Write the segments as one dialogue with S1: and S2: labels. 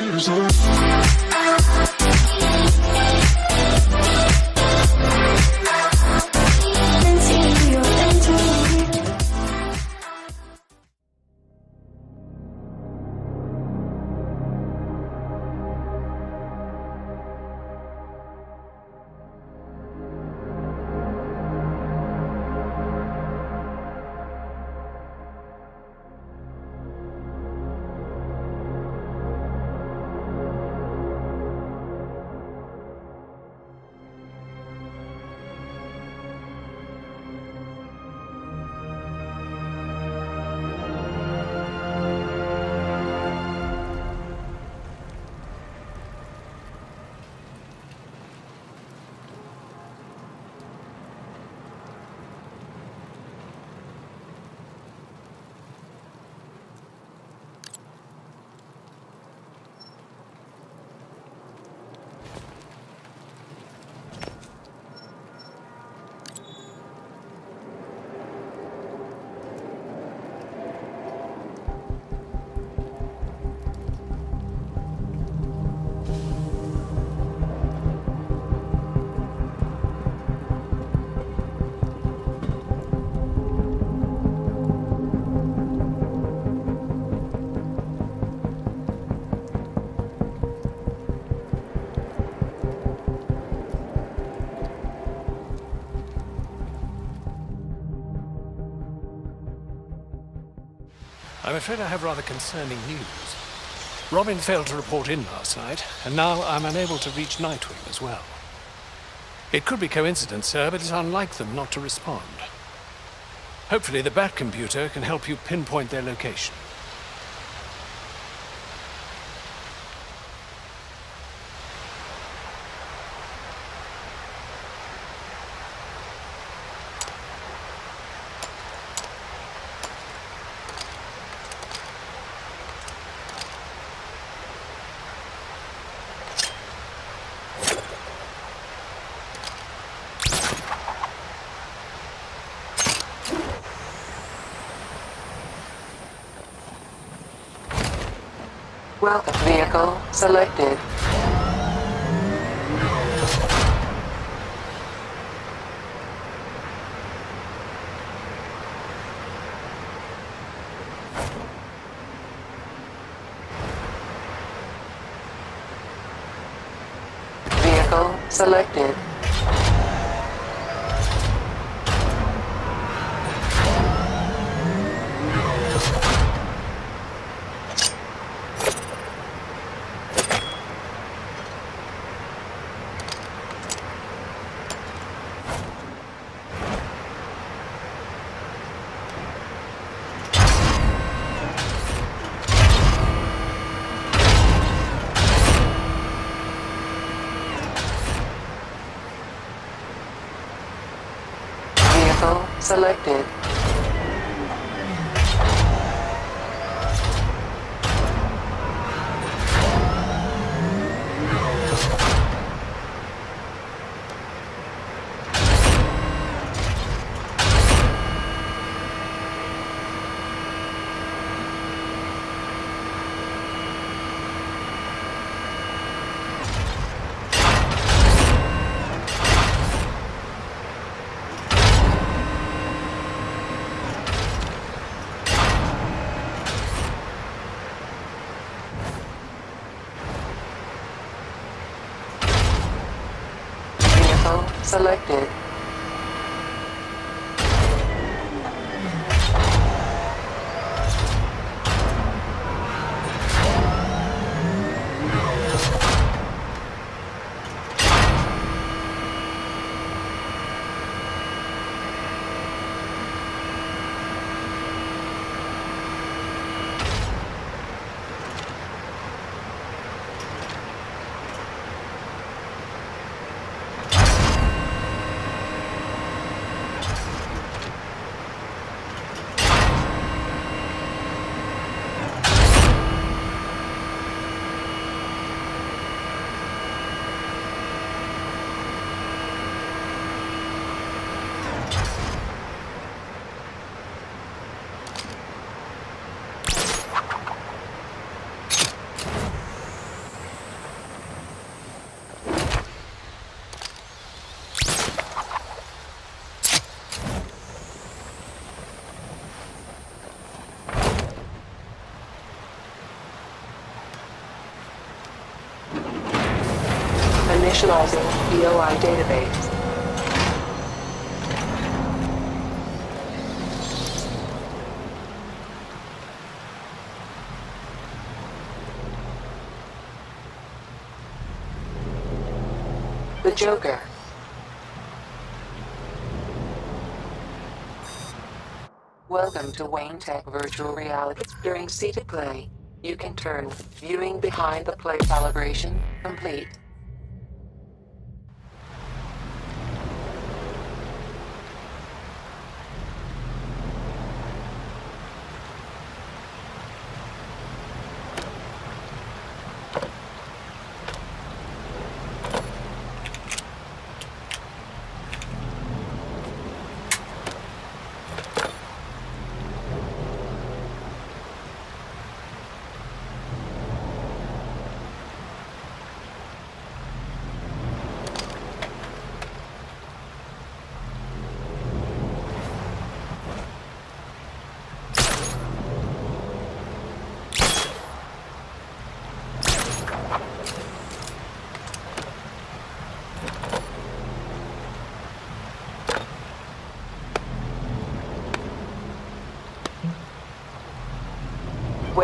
S1: I'm afraid I have rather concerning news. Robin failed to report in last night, and now I'm unable to reach Nightwing as well. It could be coincidence, sir, but it's unlike them not to respond. Hopefully the Bat computer can help you pinpoint their location.
S2: Welcome vehicle selected. Vehicle selected. Vehicle selected. Vehicle selected. Initializing BOI database. The Joker. Welcome to Wayne Tech Virtual Reality. During seated play, you can turn viewing behind the play calibration complete.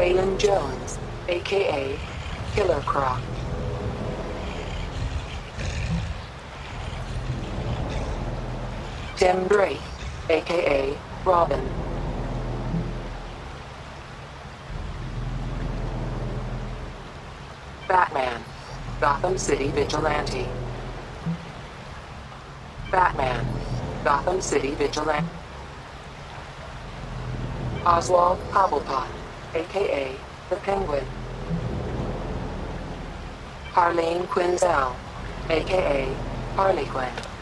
S2: Waylon Jones, aka Killer Croc. Tim Drake, aka Robin. Batman, Gotham City Vigilante. Batman, Gotham City Vigilante. Oswald Cobblepot, aka the Penguin. Harleen Quinzel, aka Harley Quinn.